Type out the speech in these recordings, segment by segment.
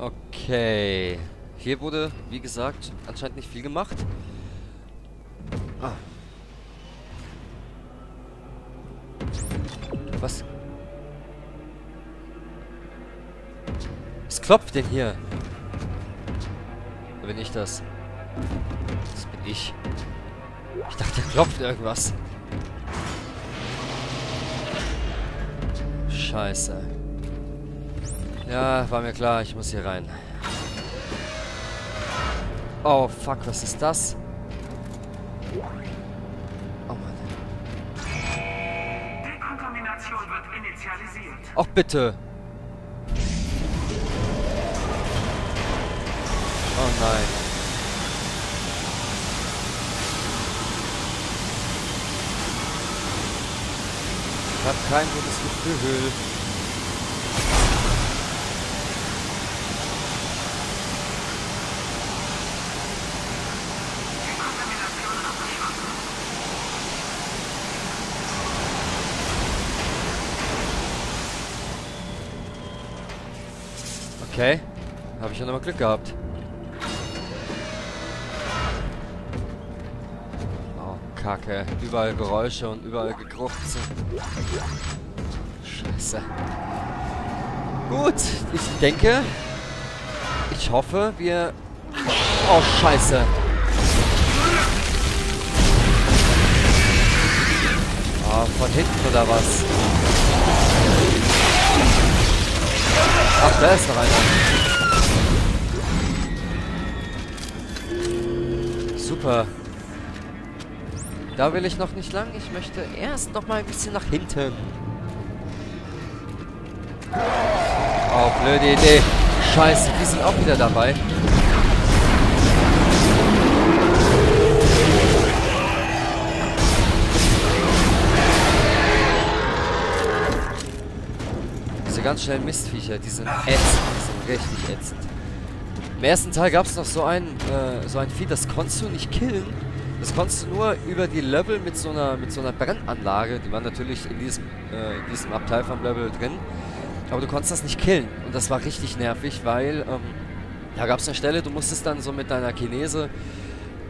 Okay. Hier wurde, wie gesagt, anscheinend nicht viel gemacht. Ah. Was? Was klopft denn hier? Oder bin ich das? Das bin ich. Ich dachte, da klopft irgendwas. Scheiße. Ja, war mir klar, ich muss hier rein. Oh, fuck, was ist das? Oh Mann. Dekontamination wird initialisiert. Ach bitte. Oh nein. Ich habe kein gutes Gefühl. Okay. Habe ich ja nochmal Glück gehabt. Oh, Kacke. Überall Geräusche und überall Gekruchze. Scheiße. Gut. Ich denke... Ich hoffe, wir... Oh, scheiße. Oh, von hinten oder was? Ach, da ist noch einer. Super. Da will ich noch nicht lang. Ich möchte erst noch mal ein bisschen nach hinten. Oh, blöde Idee. Scheiße, die sind auch wieder dabei. Ganz schnellen Mistviecher, die sind ätzend, die sind richtig ätzend. Im ersten Teil gab es noch so ein, äh, so ein Vieh, das konntest du nicht killen. Das konntest du nur über die Level mit so einer, mit so einer Brennanlage, die war natürlich in diesem, äh, in diesem Abteil vom Level drin. Aber du konntest das nicht killen. Und das war richtig nervig, weil ähm, da gab es eine Stelle, du musstest dann so mit deiner Chinese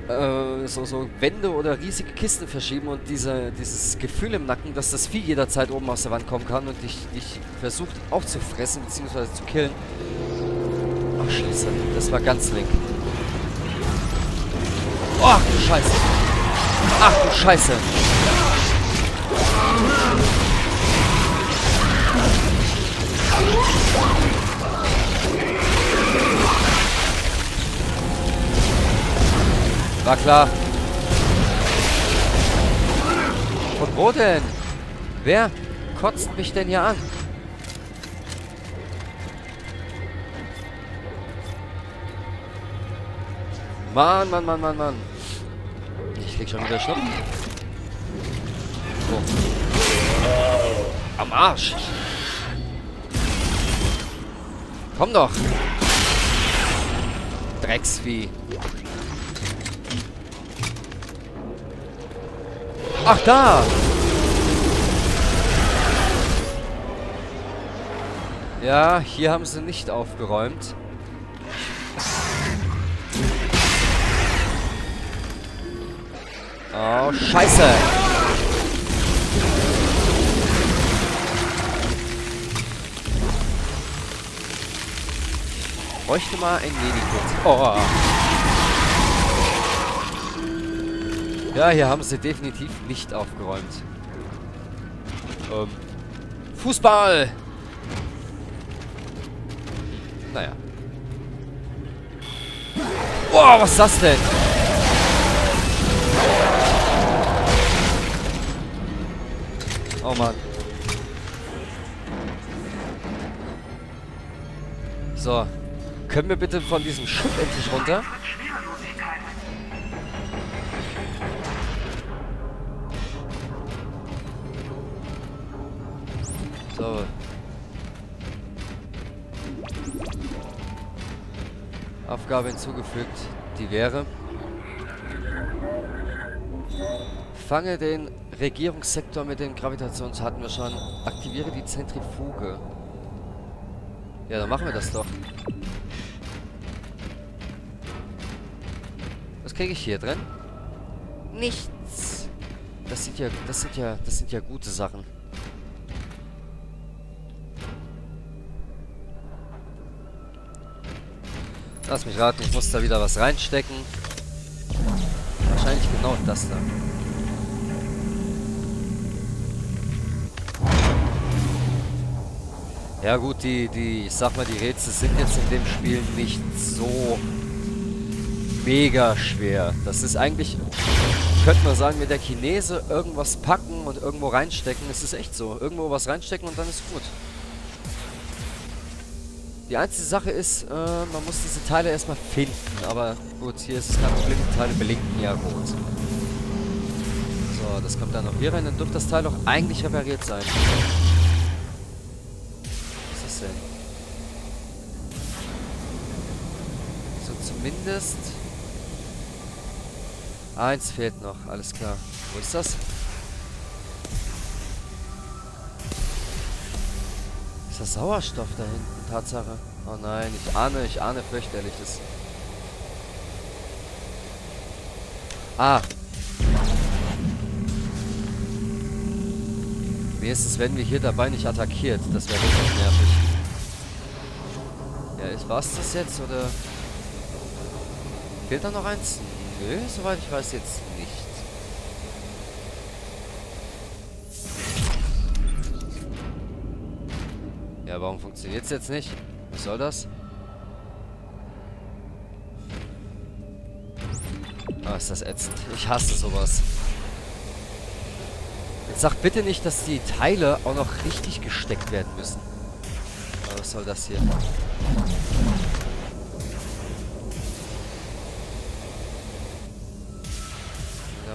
äh, so, so Wände oder riesige Kisten verschieben und diese, dieses Gefühl im Nacken, dass das Vieh jederzeit oben aus der Wand kommen kann und dich, dich versucht aufzufressen bzw. zu killen. Ach scheiße, das war ganz link. Ach du Scheiße. Ach du Scheiße. War klar. Von wo denn? Wer kotzt mich denn hier an? Mann, Mann, Mann, Mann, Mann. Ich krieg schon wieder Schnuppen. Oh. Am Arsch. Komm doch. Drecksvieh. Ach, da! Ja, hier haben sie nicht aufgeräumt. Oh, scheiße! Bräuchte mal ein Medikit. Oh. Ja, hier haben sie definitiv nicht aufgeräumt. Ähm, Fußball! Naja. Boah, was ist das denn? Oh Mann. So. Können wir bitte von diesem Schiff endlich runter? So. Aufgabe hinzugefügt, die wäre... Fange den Regierungssektor mit dem Gravitations... hatten wir schon. Aktiviere die Zentrifuge. Ja, dann machen wir das doch. Was kriege ich hier drin? Nichts. Das sind ja, das sind ja, das sind ja gute Sachen. Lass mich raten, ich muss da wieder was reinstecken. Wahrscheinlich genau das da. Ja gut, die, die, ich sag mal, die Rätsel sind jetzt in dem Spiel nicht so mega schwer. Das ist eigentlich, könnte man sagen, mit der Chinese irgendwas packen und irgendwo reinstecken. Es ist echt so. Irgendwo was reinstecken und dann ist gut. Die einzige Sache ist, äh, man muss diese Teile erstmal finden. Aber gut, hier ist es kein Problem, die Teile blinken ja rot. So, das kommt dann noch hier rein. Dann dürfte das Teil auch eigentlich repariert sein. denn? So, zumindest... Eins fehlt noch, alles klar. Wo ist das? Ist Sauerstoff da hinten? Tatsache. Oh nein, ich ahne, ich ahne fürchterliches. Ah. Mir ist es, wenn wir hier dabei nicht attackiert. Das wäre richtig nervig. Ja, ist was das jetzt oder fehlt da noch eins? Nö, soweit ich weiß jetzt nicht. Warum funktioniert es jetzt nicht? Was soll das? Ah, ist das ätzend. Ich hasse sowas. Jetzt sag bitte nicht, dass die Teile auch noch richtig gesteckt werden müssen. Aber was soll das hier? Da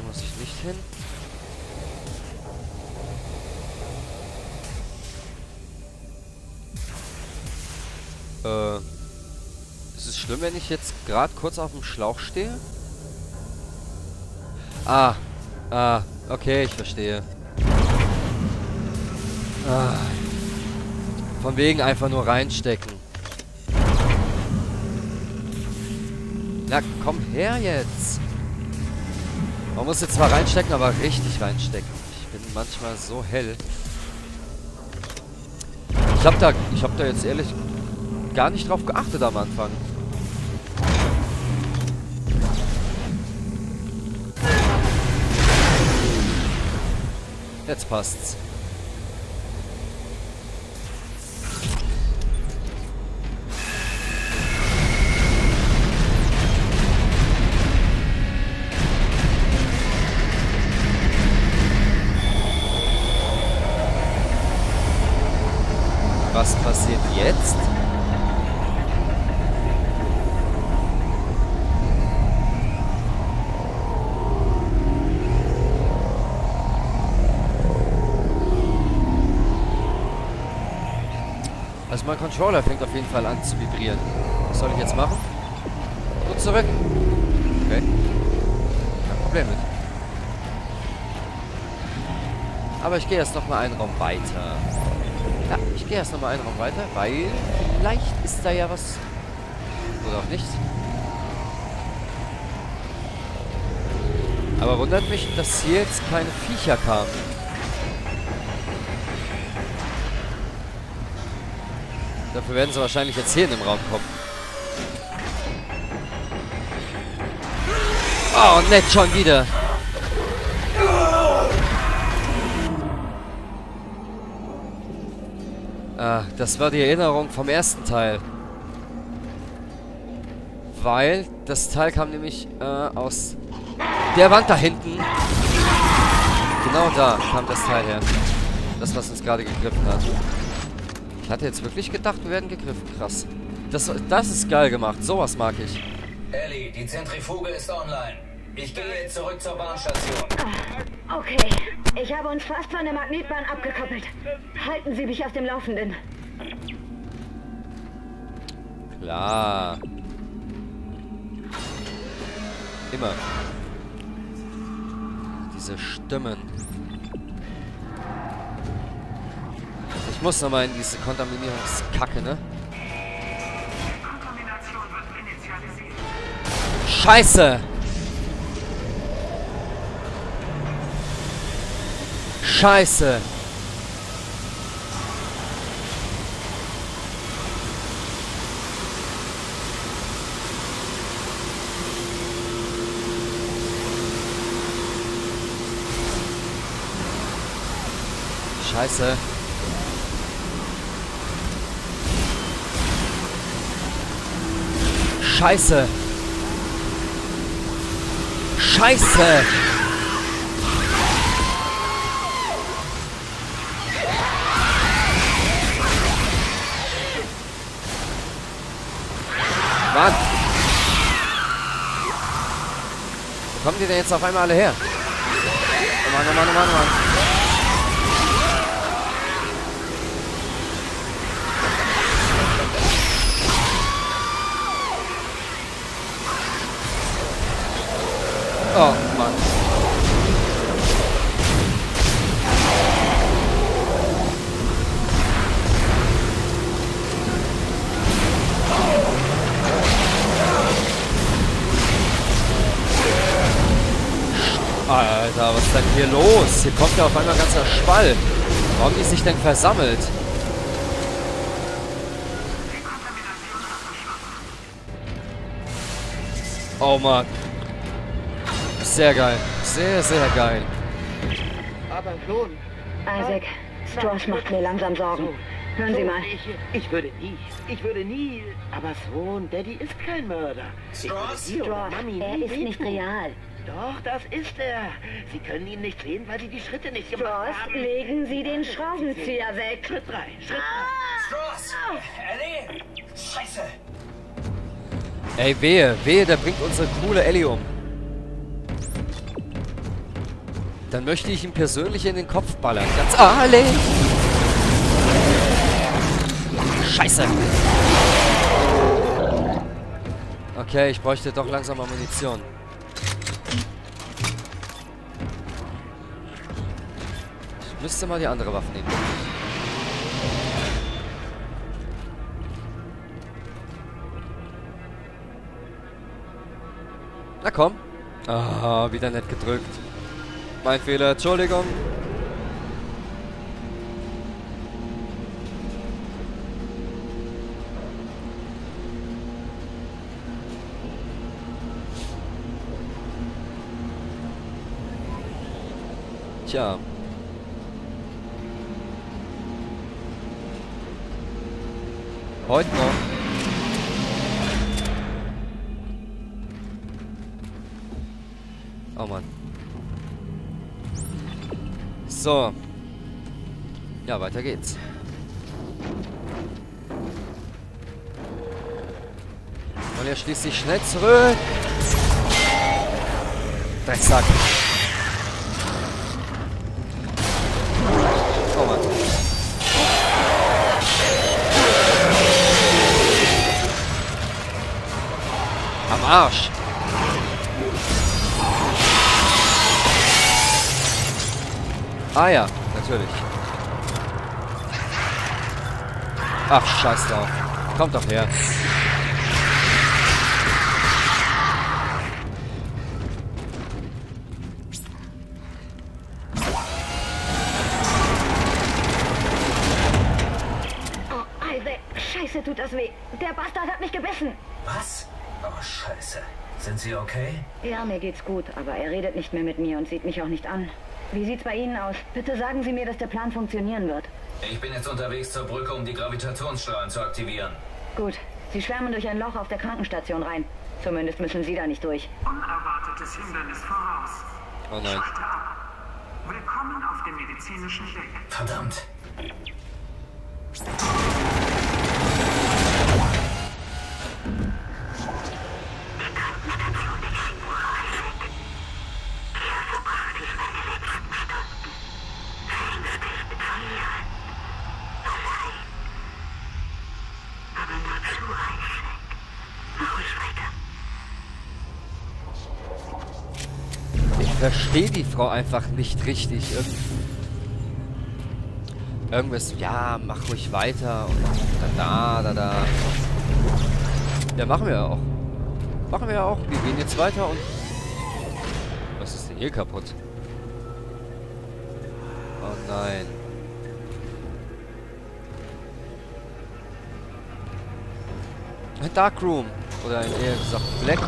muss ich nicht hin. Schlimm, wenn ich jetzt gerade kurz auf dem Schlauch stehe? Ah, ah, okay, ich verstehe. Ah. Von wegen einfach nur reinstecken. Na, komm her jetzt. Man muss jetzt zwar reinstecken, aber richtig reinstecken. Ich bin manchmal so hell. Ich hab da, ich hab da jetzt ehrlich gar nicht drauf geachtet am Anfang. Jetzt passt's. Was passiert jetzt? Mein Controller fängt auf jeden Fall an zu vibrieren. Was soll ich jetzt machen? Gut zurück. Okay. Kein Problem mit. Aber ich gehe jetzt noch mal einen Raum weiter. Ja, ich gehe erst nochmal einen Raum weiter, weil vielleicht ist da ja was. Oder auch nicht. Aber wundert mich, dass hier jetzt keine Viecher kamen. Dafür werden sie wahrscheinlich jetzt hier in den Raum kommen. Oh, nett schon wieder. Ah, das war die Erinnerung vom ersten Teil. Weil das Teil kam nämlich äh, aus der Wand da hinten. Genau da kam das Teil her. Das, was uns gerade gegriffen hat. Ich hatte jetzt wirklich gedacht, wir werden gegriffen. Krass. Das, das ist geil gemacht. Sowas mag ich. Ellie, die Zentrifuge ist online. Ich gehe jetzt zurück zur Bahnstation. Ah, okay. Ich habe uns fast von der Magnetbahn abgekoppelt. Halten Sie mich auf dem Laufenden. Klar. Immer. Diese Stimmen. Ich muss nochmal in diese Kontaminierungskacke, ne? Scheiße! Scheiße! Scheiße. Scheiße. Scheiße. Mann. Wo kommen die denn jetzt auf einmal alle her? Oh Mann, oh Mann, oh Mann, oh Mann. Alter, was ist denn hier los? Hier kommt ja auf einmal ein ganzer Schwall. Warum die sich denn versammelt? Oh Mann. Sehr geil. Sehr, sehr geil. Aber Sohn, Isaac, Stross macht mir langsam Sorgen. Hören Sie mal. Ich, ich würde nie, ich würde nie. Aber Sohn, Daddy ist kein Mörder. Stross, Mami er ist nicht real. Doch, das ist er. Sie können ihn nicht sehen, weil Sie die Schritte nicht gemacht Stross, haben. legen Sie den Schraubenzieher weg. Schritt drei, Schritt Stross! Ellie! Scheiße! Ey, wehe, wehe, der bringt unsere coole Ellie um. Dann möchte ich ihm persönlich in den Kopf ballern. Ganz ehrlich. Scheiße. Okay, ich bräuchte doch langsam mal Munition. Müsste mal die andere Waffe nehmen. Na komm. Ah, wieder nett gedrückt. Mein Fehler, Entschuldigung. Tja. Heute noch. Oh Mann. So. Ja, weiter geht's. Und er schließt sich schnell zurück. Drecksack. Arsch. Ah ja, natürlich. Ach, scheiß drauf. Kommt doch her. Oh, scheiße, tut das weh. Der Bastard hat mich gebissen. Was? Oh, Scheiße. Sind Sie okay? Ja, mir geht's gut, aber er redet nicht mehr mit mir und sieht mich auch nicht an. Wie sieht's bei Ihnen aus? Bitte sagen Sie mir, dass der Plan funktionieren wird. Ich bin jetzt unterwegs zur Brücke, um die Gravitationsstrahlen zu aktivieren. Gut, Sie schwärmen durch ein Loch auf der Krankenstation rein. Zumindest müssen Sie da nicht durch. Unerwartetes Hindernis voraus. Oh nein. Schalte ab. Willkommen auf dem medizinischen Deck. Verdammt! Verstehe die Frau einfach nicht richtig. Irgend Irgendwas, ja, mach ruhig weiter und da, da, da, da. Ja, machen wir ja auch. Machen wir ja auch. Wir gehen jetzt weiter und... Hier kaputt? Oh nein. Ein Darkroom. Oder ein eher gesagt Black.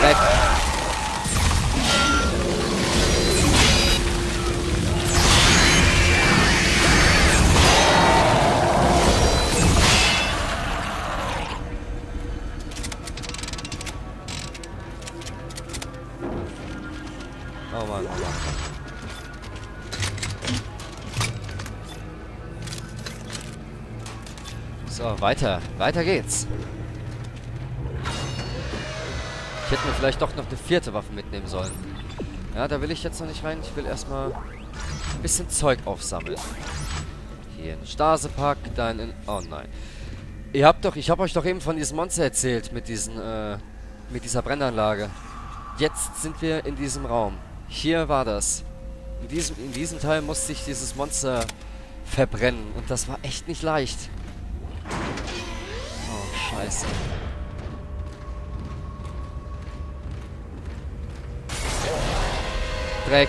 Dreck. Weiter. Weiter geht's. Ich hätte mir vielleicht doch noch eine vierte Waffe mitnehmen sollen. Ja, da will ich jetzt noch nicht rein. Ich will erstmal ein bisschen Zeug aufsammeln. Hier ein Stasepack, dann in... Oh nein. Ihr habt doch... Ich habe euch doch eben von diesem Monster erzählt. Mit diesen, äh... Mit dieser Brennanlage. Jetzt sind wir in diesem Raum. Hier war das. In diesem, in diesem Teil musste ich dieses Monster verbrennen. Und das war echt nicht leicht. Scheiße. Dreck.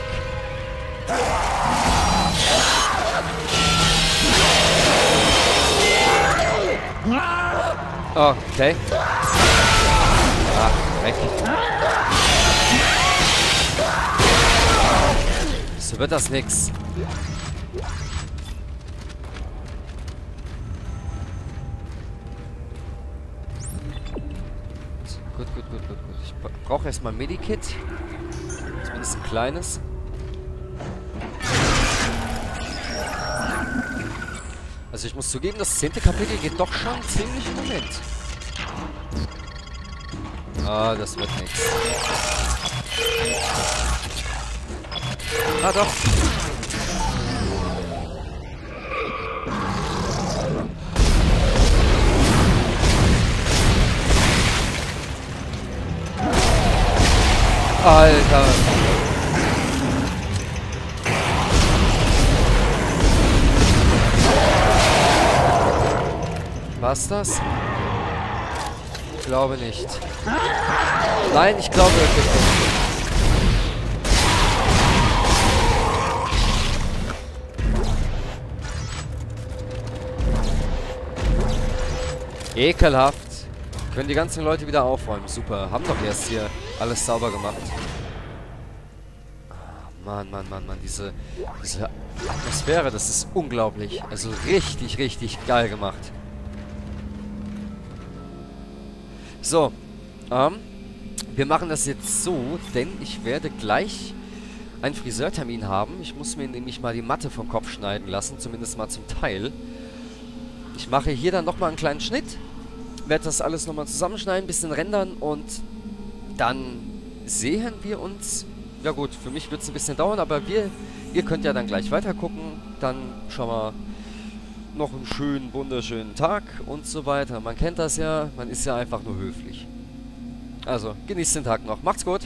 Oh, okay. Ah, Dreck. So wird das nix. Brauche erstmal ein Medikit. Zumindest ein kleines. Also ich muss zugeben, das zehnte Kapitel geht doch schon ziemlich im Moment. Ah, das wird nichts. Ah, doch. Alter. Was das? Ich glaube nicht. Nein, ich glaube wirklich nicht. Ekelhaft. Können die ganzen Leute wieder aufräumen. Super. Haben doch erst hier alles sauber gemacht. Ah, Mann, Mann, Mann, Mann. Diese, diese Atmosphäre, das ist unglaublich. Also richtig, richtig geil gemacht. So. Ähm, wir machen das jetzt so, denn ich werde gleich einen Friseurtermin haben. Ich muss mir nämlich mal die Matte vom Kopf schneiden lassen, zumindest mal zum Teil. Ich mache hier dann nochmal einen kleinen Schnitt, werde das alles nochmal zusammenschneiden, bisschen rendern und dann sehen wir uns. Ja gut, für mich wird es ein bisschen dauern, aber wir, ihr könnt ja dann gleich weiter gucken. Dann schauen wir noch einen schönen, wunderschönen Tag und so weiter. Man kennt das ja, man ist ja einfach nur höflich. Also, genießt den Tag noch. Macht's gut!